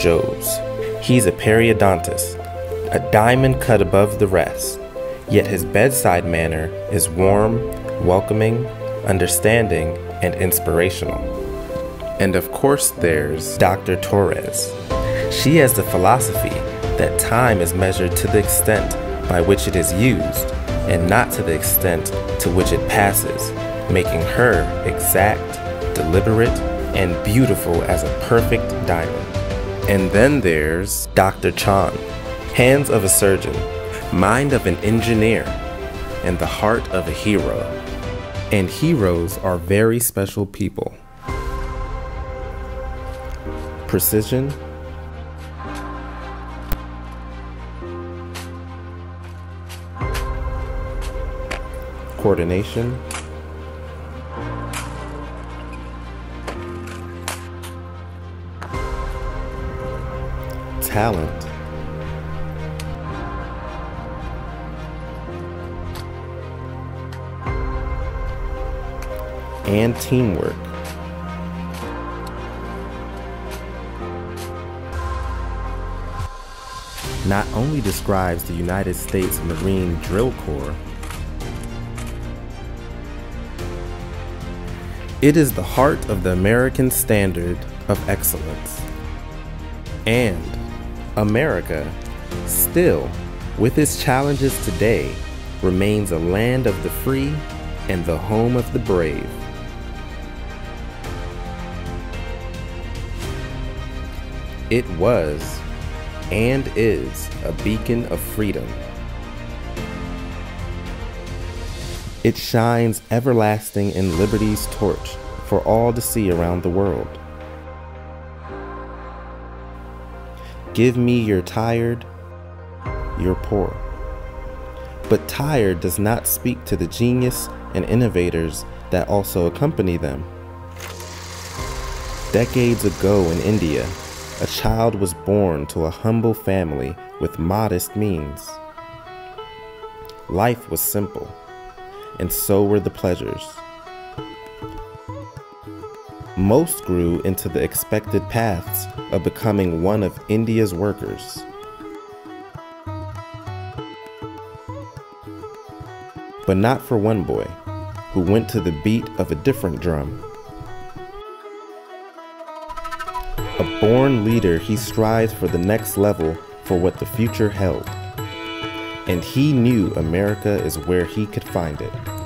Dr. Jose. He's a periodontist, a diamond cut above the rest, yet his bedside manner is warm, welcoming, understanding, and inspirational. And of course, there's Dr. Torres. She has the philosophy that time is measured to the extent by which it is used and not to the extent to which it passes, making her exact, deliberate, and beautiful as a perfect diamond. And then there's Dr. Chon, hands of a surgeon, mind of an engineer, and the heart of a hero. And heroes are very special people. Precision, coordination, talent, and teamwork. Not only describes the United States Marine Drill Corps, it is the heart of the American standard of excellence. And America, still, with its challenges today, remains a land of the free and the home of the brave. It was and is a beacon of freedom. It shines everlasting in liberty's torch for all to see around the world. Give me your tired, your poor. But tired does not speak to the genius and innovators that also accompany them. Decades ago in India, a child was born to a humble family with modest means. Life was simple, and so were the pleasures. Most grew into the expected paths of becoming one of India's workers. But not for one boy, who went to the beat of a different drum. A born leader, he strives for the next level for what the future held. And he knew America is where he could find it.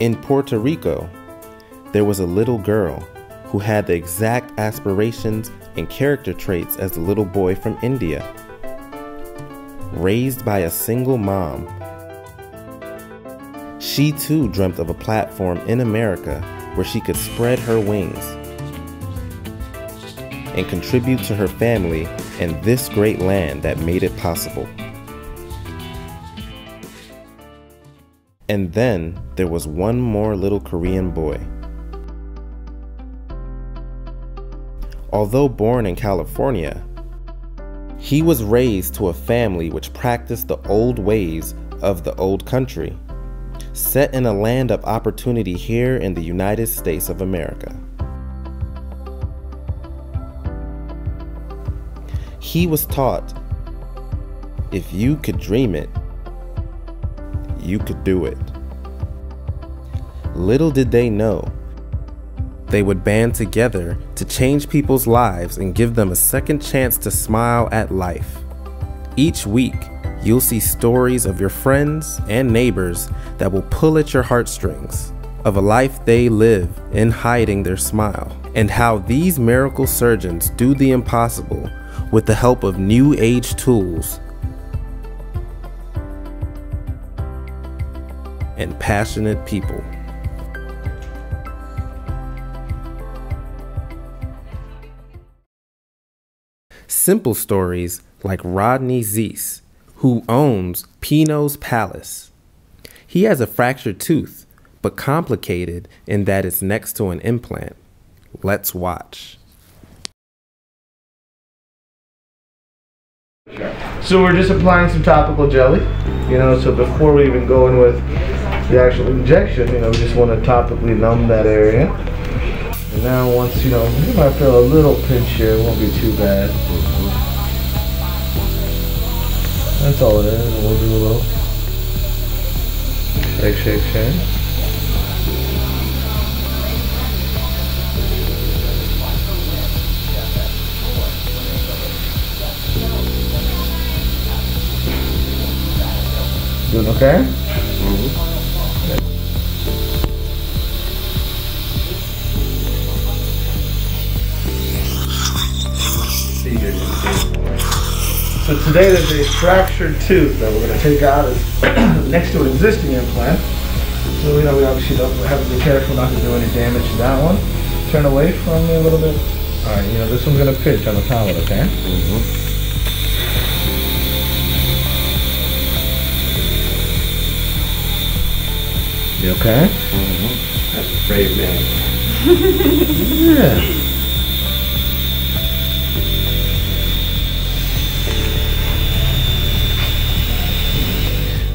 In Puerto Rico, there was a little girl who had the exact aspirations and character traits as the little boy from India. Raised by a single mom, she too dreamt of a platform in America where she could spread her wings and contribute to her family and this great land that made it possible. And then there was one more little Korean boy. Although born in California, he was raised to a family which practiced the old ways of the old country, set in a land of opportunity here in the United States of America. He was taught if you could dream it, you could do it. Little did they know, they would band together to change people's lives and give them a second chance to smile at life. Each week, you'll see stories of your friends and neighbors that will pull at your heartstrings, of a life they live in hiding their smile, and how these miracle surgeons do the impossible with the help of new age tools and passionate people. Simple stories like Rodney Zeese, who owns Pinot's Palette. He has a fractured tooth, but complicated in that it's next to an implant. Let's watch. So we're just applying some topical jelly, you know, so before we even go in with the actual injection, you know, we just want to topically numb that area. And now once, you know, you might feel a little pinch here, it won't be too bad. That's all it is, and we'll do a little shake, shake, shake. Doing okay? Mm-hmm. Mm-hmm. So today there's a fractured tooth that we're going to take out next to an existing implant. So you know we obviously don't have to be careful not to do any damage to that one. Turn away from me a little bit. All right, you know this one's going to pinch on the palate, okay? Mm-hmm. You okay? Mm-hmm. That's a brave man. yeah.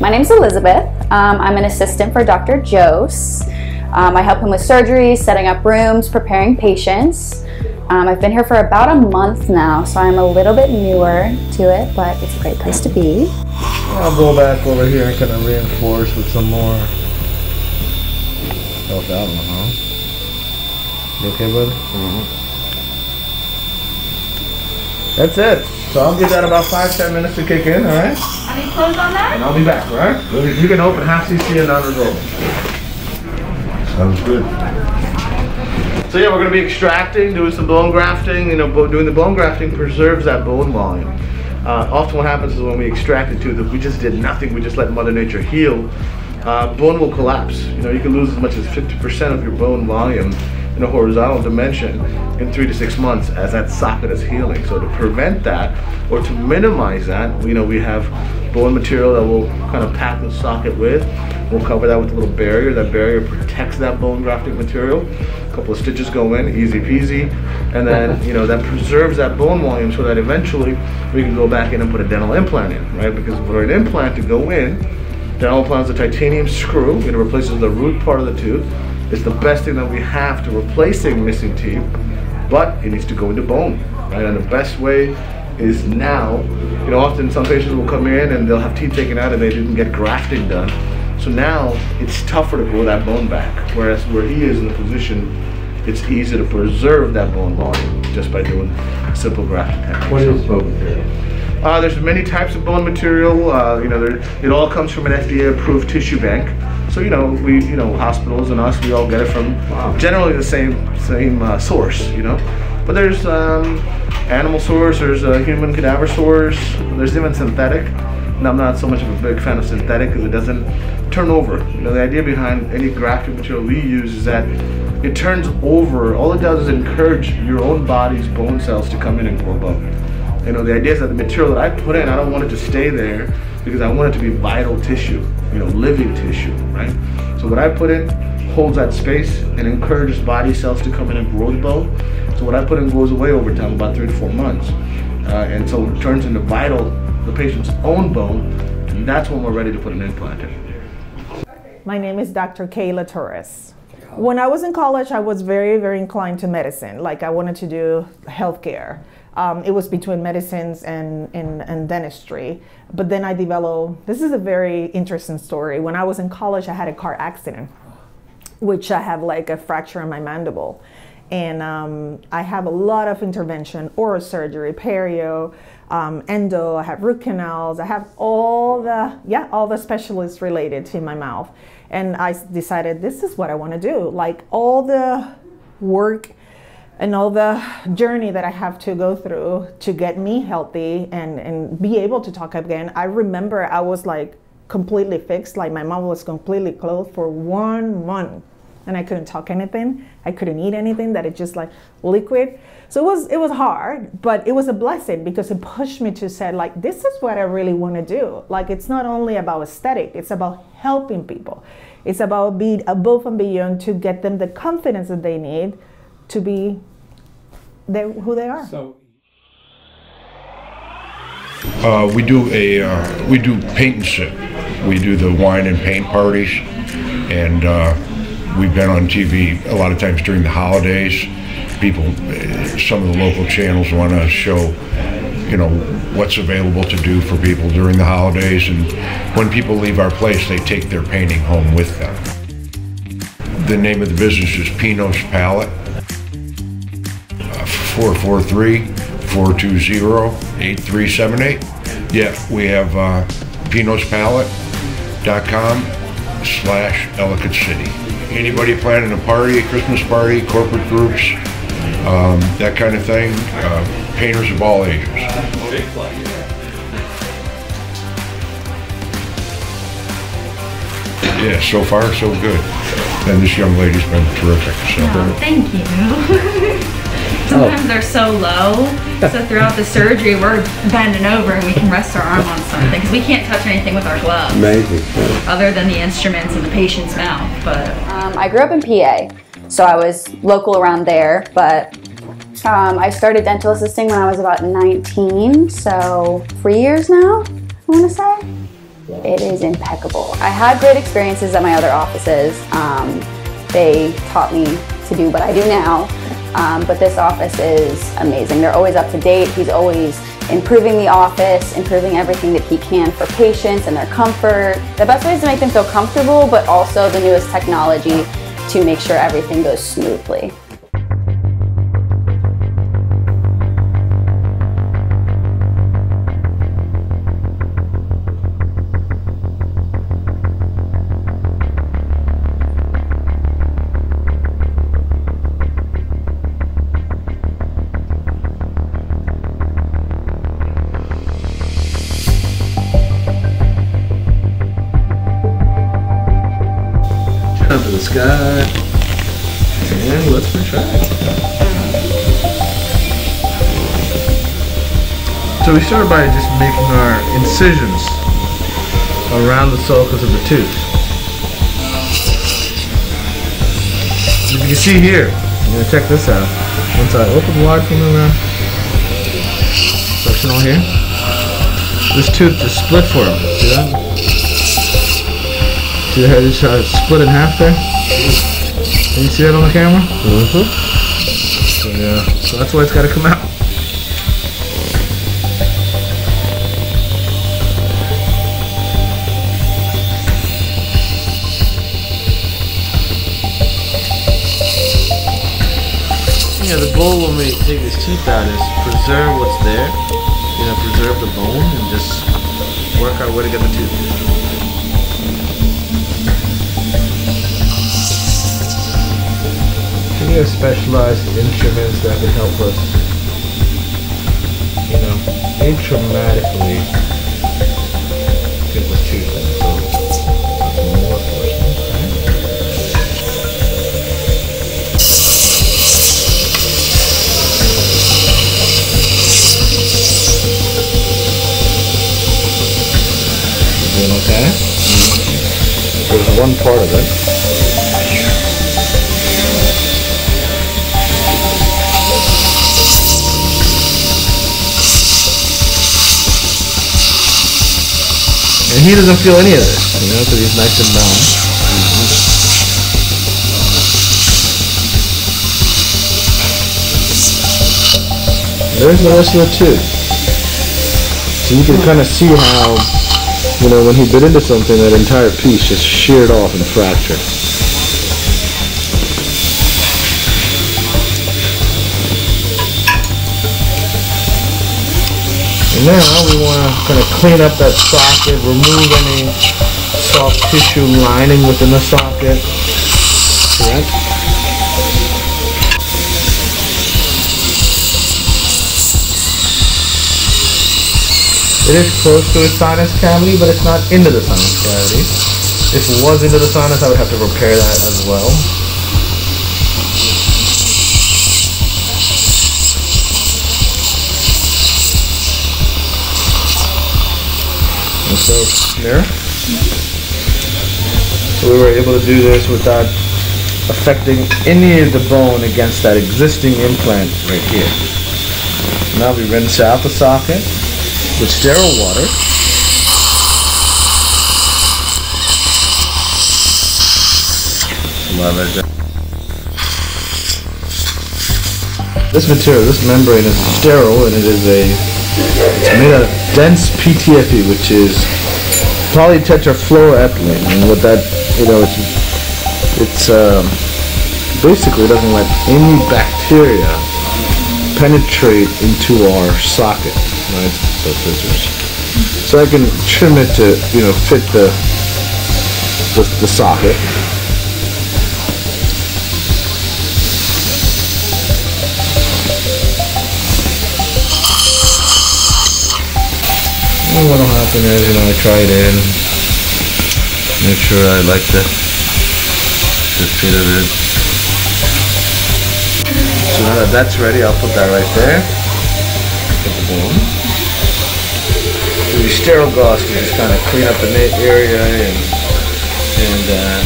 My name is Elizabeth. Um, I'm an assistant for Dr. Jose. Um, I help him with surgery, setting up rooms, preparing patients. Um, I've been here for about a month now, so I'm a little bit newer to it, but it's a great place to be. I'll go back over here and kind of reinforce with some more Felt that one, huh? You okay, brother? Mm-hmm. That's it. So I'll give that about five, ten minutes to kick in, all right? Any close on that? And I'll be back, all right? You can open half CC and non-resolve. Sounds good. So yeah, we're going to be extracting, doing some bone grafting. You know, doing the bone grafting preserves that bone volume. Uh, often what happens is when we extract a tooth, if we just did nothing, we just let Mother Nature heal, uh, bone will collapse. You know, you can lose as much as 50% of your bone volume in a horizontal dimension in three to six months as that socket is healing. So to prevent that or to minimize that, you know, we have bone material that we'll kind of pack the socket with. We'll cover that with a little barrier. That barrier protects that bone grafting material. A couple of stitches go in, easy peasy. And then, you know, that preserves that bone volume so that eventually we can go back in and put a dental implant in, right? Because for an implant to go in, Dental implants a titanium screw. It replaces the root part of the tooth. It's the best thing that we have to replacing missing teeth, but it needs to go into bone, right? And the best way is now, you know, often some patients will come in and they'll have teeth taken out and they didn't get grafting done. So now it's tougher to grow that bone back. Whereas where he is in the position, it's easy to preserve that bone volume just by doing simple grafting techniques. What is bone material? Uh, there's many types of bone material. Uh, you know, there, it all comes from an FDA-approved tissue bank. So you know, we, you know, hospitals and us, we all get it from wow. generally the same same uh, source. You know, but there's um, animal source, there's a human cadaver source, there's even synthetic. And I'm not so much of a big fan of synthetic because it doesn't turn over. You know, the idea behind any grafting material we use is that it turns over. All it does is encourage your own body's bone cells to come in and grow above. You know, the idea is that the material that I put in, I don't want it to stay there because I want it to be vital tissue, you know, living tissue, right? So what I put in holds that space and encourages body cells to come in and grow the bone. So what I put in goes away over time, about three to four months. Uh, and so it turns into vital, the patient's own bone, and that's when we're ready to put an implant in. My name is Dr. Keyla Torres. When I was in college, I was very, very inclined to medicine. Like I wanted to do healthcare. Um, it was between medicines and, and, and, dentistry. But then I developed, this is a very interesting story. When I was in college, I had a car accident, which I have like a fracture in my mandible. And um, I have a lot of intervention, oral surgery, perio, um, endo, I have root canals, I have all the, yeah, all the specialists related to my mouth. And I decided this is what I want to do. Like all the work and all the journey that I have to go through to get me healthy and, and be able to talk again. I remember I was like completely fixed, like my mouth was completely closed for one month and I couldn't talk anything. I couldn't eat anything that it just like liquid. So it was it was hard, but it was a blessing because it pushed me to say like this is what I really want to do. Like it's not only about aesthetic, it's about helping people. It's about being above and beyond to get them the confidence that they need to be they who they are. So. Uh, we do a uh, we do paint and sip. We do the wine and paint parties. and uh, we've been on TV a lot of times during the holidays. People, uh, some of the local channels want to show, you know, what's available to do for people during the holidays, and when people leave our place, they take their painting home with them. The name of the business is Pinot's Palette. 443-420-8378. Yeah, we have uh, pinotspalette.com slash Ellicott City. Anybody planning a party, a Christmas party, corporate groups, um, that kind of thing, uh, painters of all ages. Yeah, so far so good. And this young lady's been terrific. So. Oh, thank you. Sometimes they're so low, so throughout the surgery we're bending over and we can rest our arm on something because we can't touch anything with our gloves Amazing. other than the instruments in the patient's mouth. But Um, I grew up in PA, so I was local around there, but um, I started dental assisting when I was about 19, so three years now, I want to say. It is impeccable. I had great experiences at my other offices. Um, they taught me to do what I do now, um, but this office is amazing. They're always up to date. He's always improving the office, improving everything that he can for patients and their comfort. The best way is to make them feel comfortable, but also the newest technology to make sure everything goes smoothly. So we started by just making our incisions around the sulcus of the tooth. As you can see here, I'm gonna check this out. Once I open wide from the section sectional here, this tooth just split for him. See that? See how this uh, split in half there? Can you see that on the camera? Mm-hmm. So, yeah, so that's why it's got to come out. Yeah, the goal when we take his teeth out is preserve what's there, you know, preserve the bone and just work our way to get the tooth. Any of specialized instruments that could help us, you know, atraumatically okay? There's one part of it. And he doesn't feel any of this, you know, because he's nice and numb. There's the rest of the tooth. So you can kind of see how, you know, when he bit into something, that entire piece just sheared off and fractured. And now we want to kind of clean up that socket, remove any soft tissue lining within the socket. Correct? It is close to his sinus cavity, but it's not into the sinus cavity. If it was into the sinus, I would have to repair that as well. So, there. So we were able to do this without affecting any of the bone against that existing implant right here. Now we rinse out the socket with sterile water. love it. This material, this membrane is sterile and it is a, it's made out of dense PTFE, which is polytetrafluoroethylene. And what that, you know, it's, it's um, basically doesn't let any bacteria penetrate into our socket, right? The scissors. So I can trim it to, you know, fit the, the, the socket. And what'll happen is, you know, I try it in, make sure I like the, the fit of it. So now that that's ready, I'll put that right there. Put the bone. Do sterile gauze to just kind of clean up the area and and uh,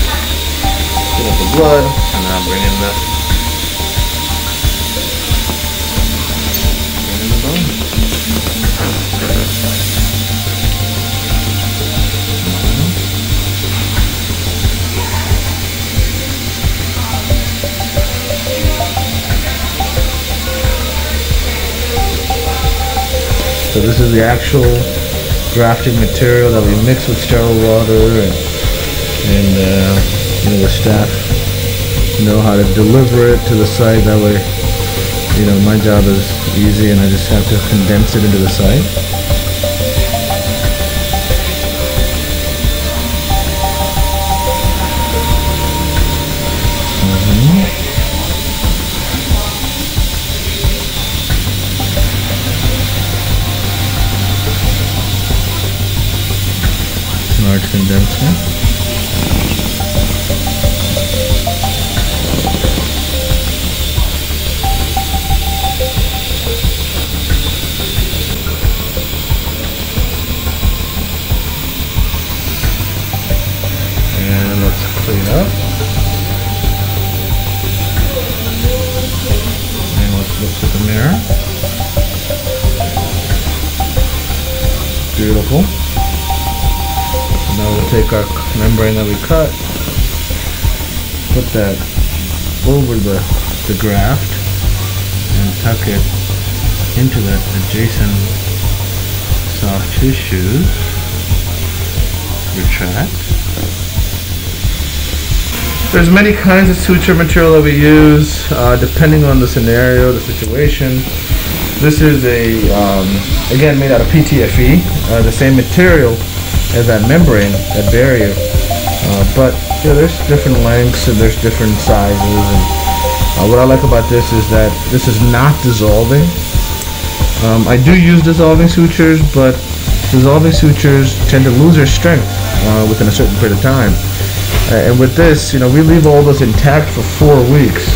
clean up the blood, and then I'll bring in the bring in the bone. So this is the actual grafting material that we mix with sterile water and, and uh, you know, the staff know how to deliver it to the site. That way, you know, my job is easy and I just have to condense it into the site. Condenser. Take our membrane that we cut, put that over the, the graft, and tuck it into that adjacent soft tissue. Retract. There's many kinds of suture material that we use, uh, depending on the scenario, the situation. This is a, um, again, made out of PTFE, uh, the same material as that membrane, that barrier. Uh, but you know, there's different lengths and there's different sizes. And uh, what I like about this is that this is not dissolving. Um, I do use dissolving sutures, but dissolving sutures tend to lose their strength uh, within a certain period of time. And with this, you know, we leave all this intact for four weeks.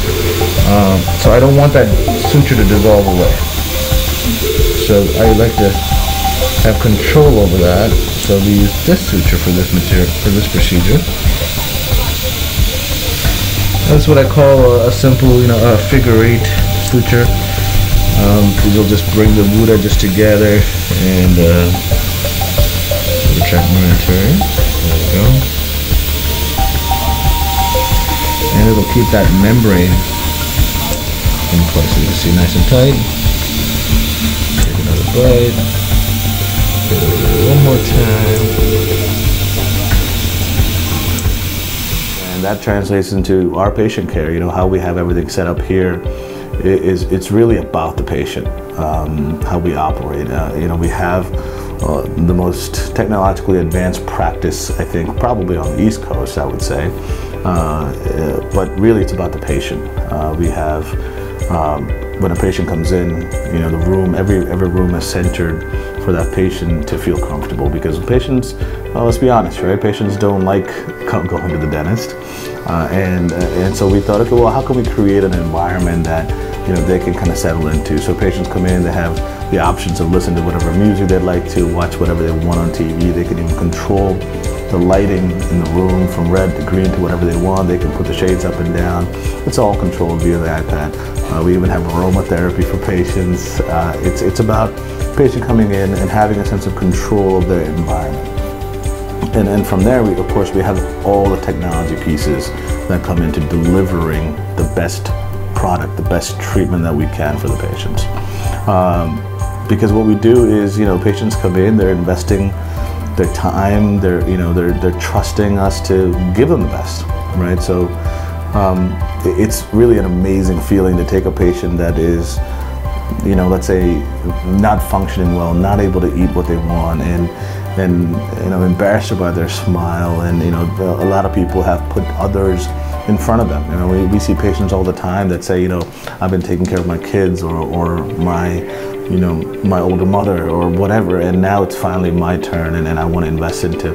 Uh, so I don't want that suture to dissolve away. So I like to have control over that. So we use this suture for this material for this procedure. That's what I call a, a simple, you know, a figure eight suture. Um, you'll just bring the wood edges together and uh, retract material. There we go. And it'll keep that membrane in place. As you can see, nice and tight. Take another bite. One more time. And that translates into our patient care. You know how we have everything set up here is it's really about the patient, um, how we operate. Uh, you know we have uh, the most technologically advanced practice, I think, probably on the East Coast. I would say, uh, uh, but really it's about the patient. Uh, we have um, when a patient comes in, you know, the room, every every room is centered for that patient to feel comfortable because patients, well, let's be honest, right? Patients don't like going to the dentist, uh, and uh, and so we thought, okay, well, how can we create an environment that you know they can kind of settle into? So patients come in, they have the options of listen to whatever music they'd like to, watch whatever they want on TV. They can even control the lighting in the room from red to green to whatever they want. They can put the shades up and down. It's all controlled via the iPad. Uh, we even have aromatherapy for patients. Uh, it's, it's about patient coming in and having a sense of control of their environment. and then from there, we, of course, we have all the technology pieces that come into delivering the best product, the best treatment that we can for the patients. Um, because what we do is, you know, patients come in, they're investing their time, they're, you know, they're, they're trusting us to give them the best, right? So um, it's really an amazing feeling to take a patient that is, you know, let's say not functioning well, not able to eat what they want, and and you know embarrassed by their smile, and you know a lot of people have put others in front of them. You know, we, we see patients all the time that say, you know, I've been taking care of my kids or, or my, you know, my older mother or whatever, and now it's finally my turn, and, and I want to invest into,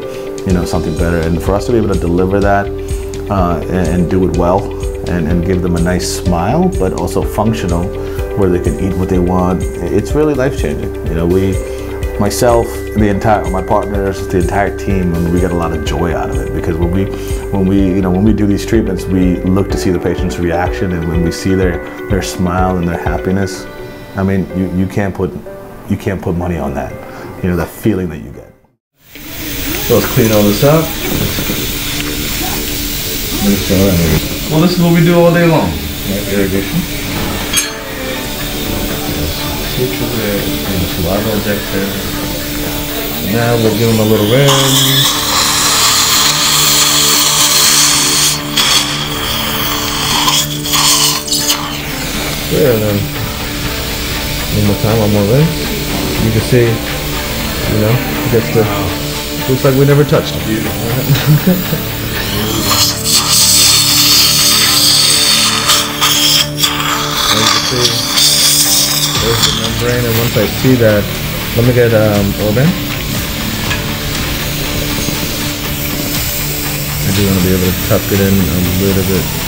you know, something better. And for us to be able to deliver that uh, and, and do it well, and, and give them a nice smile, but also functional, where they can eat what they want. It's really life changing. You know, we, myself, the entire, my partners, the entire team, and we get a lot of joy out of it because when we, when we, you know, when we do these treatments, we look to see the patient's reaction, and when we see their their smile and their happiness, I mean, you, you can't put, you can't put money on that. You know, that feeling that you get. So let's clean all this up. Well, this is what we do all day long. Right, irrigation. And injector. Now we'll give them a little rinse. There, and then one more time, one more rinse. You can see, you know, it gets the, looks like we never touched them. see, there's the membrane, and once I see that, let me get um, Orban. I do want to be able to tuck it in a little bit.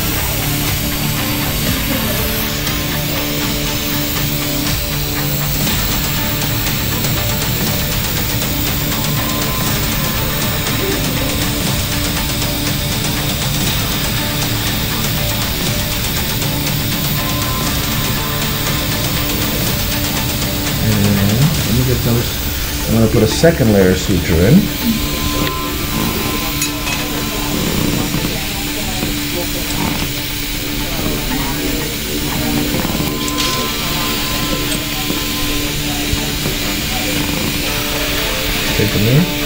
To put a second layer of suture in. Take them there.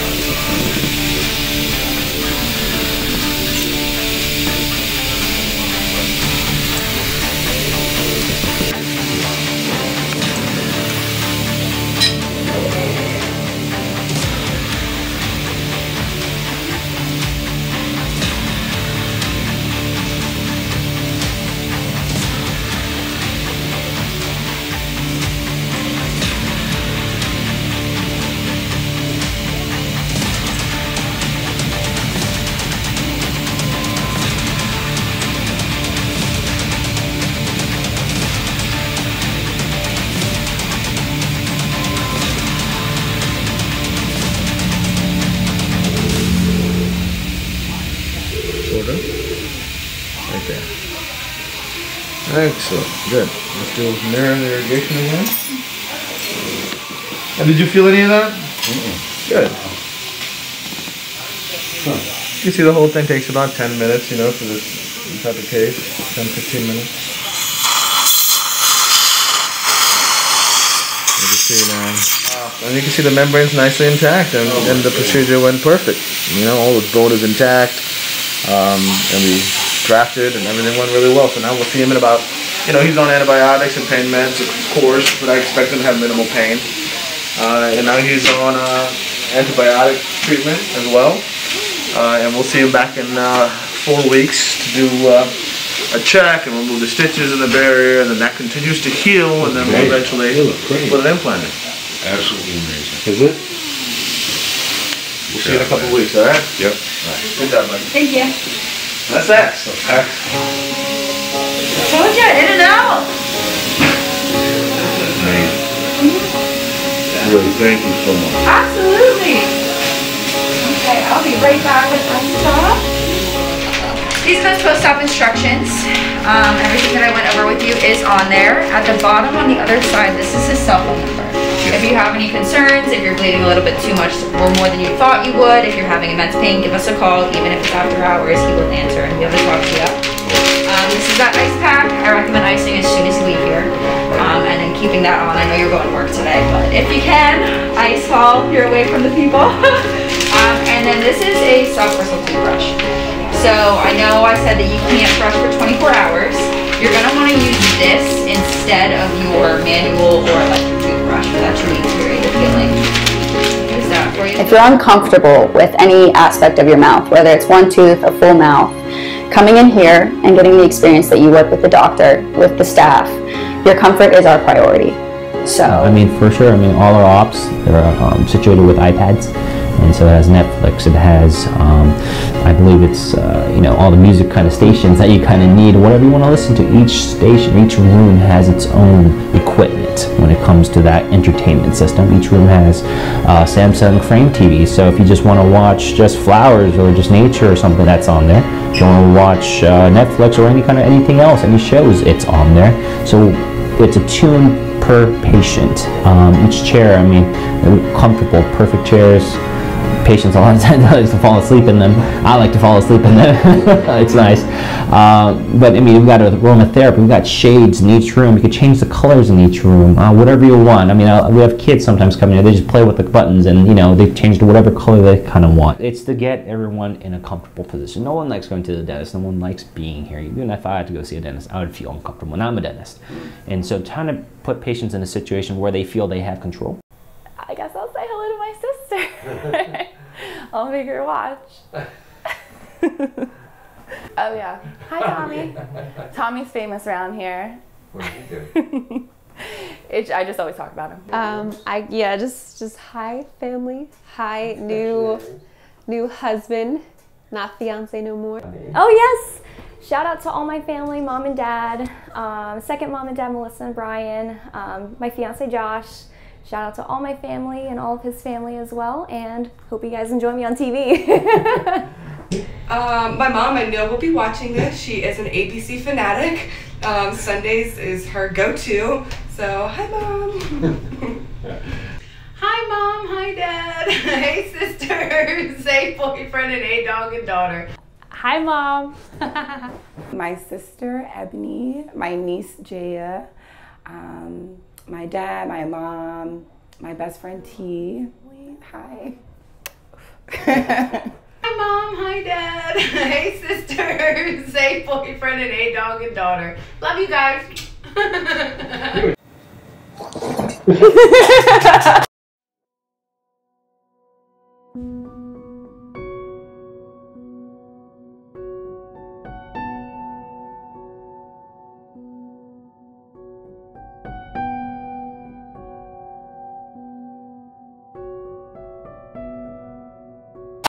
Excellent. Good. Let's do mirror irrigation again. And did you feel any of that? Good. You see the whole thing takes about 10 minutes, you know, for this type of case. 10, 15 minutes. You can see now. And you can see the membrane's nicely intact and, and the procedure went perfect. You know, all the bone is intact. Um, and we grafted and everything went really well. So now we'll see him in about, you know, he's on antibiotics and pain meds, of course, but I expect him to have minimal pain. Uh, and now he's on uh, antibiotic treatment as well. Uh, and we'll see him back in uh, four weeks to do uh, a check and remove the stitches in the barrier, and then that continues to heal, and then we'll eventually put an implant in. Absolutely amazing. Is it? We'll see you in a couple of weeks, all right? Yep. Good job, buddy. Thank you. That's excellent. Told you, in and out. Really, thank you so much. Absolutely. Okay, I'll be right back with my stuff. These are those post-op instructions. Um, everything that I went over with you is on there. At the bottom on the other side, this is his cell phone number. If you have any concerns, if you're bleeding a little bit too much or more than you thought you would, if you're having immense pain, give us a call. Even if it's after hours, he will answer and be able to talk to you. Um, this is that ice pack. I recommend icing as soon as you leave here. Um, and then keeping that on. I know you're going to work today, but if you can, ice while you're away from the people. um, and then this is a soft bristle toothbrush. So I know I said that you can't brush for 24 hours. You're gonna wanna use this instead of your manual or electric If you're uncomfortable with any aspect of your mouth, whether it's one tooth, a full mouth, coming in here and getting the experience that you work with the doctor, with the staff, your comfort is our priority. So, I mean, for sure. I mean, all our ops they're um, situated with iPads, and so it has Netflix. It has, um, I believe, it's uh, you know all the music kind of stations that you kind of need, whatever you want to listen to. Each station, each room has its own equipment when it comes to that entertainment system. Each room has uh, Samsung Frame TV, so if you just want to watch just flowers or just nature or something, that's on there. If you want to watch uh, Netflix or any kind of anything else, any shows, it's on there. So it's a tune per patient. Um, each chair, I mean, comfortable, perfect chairs. Patients a lot of times like to fall asleep in them. I like to fall asleep in them. it's nice. Uh, but I mean, we've got aromatherapy. We've got shades in each room. You can change the colors in each room, uh, whatever you want. I mean, uh, we have kids sometimes coming in. They just play with the buttons, and you know, they change to whatever color they kind of want. It's to get everyone in a comfortable position. No one likes going to the dentist. No one likes being here. Even if I had to go see a dentist, I would feel uncomfortable. And I'm a dentist, and so trying to put patients in a situation where they feel they have control. I guess I'll say hello to my sister. I'll make her watch. oh yeah. Hi Tommy. Tommy's famous around here. What did you do? It, I just always talk about him. Um, I yeah, just just hi family, hi new new husband, not fiance no more. Oh yes. Shout out to all my family, mom and dad, um, second mom and dad, Melissa and Brian, um, my fiance Josh. Shout out to all my family and all of his family as well, and hope you guys enjoy me on TV. Um, my mom, I know, will be watching this. She is an ABC fanatic. Um, Sundays is her go-to. So, hi, mom. Hi, mom. Hi, dad. hey, sister. Say boyfriend and hey, dog and daughter. Hi, mom. my sister Ebony, my niece Jaya, um, my dad, my mom, my best friend T. Hi. Hi, mom. Hi, dad. hey, sister. Say boyfriend and hey, dog and daughter. Love you guys.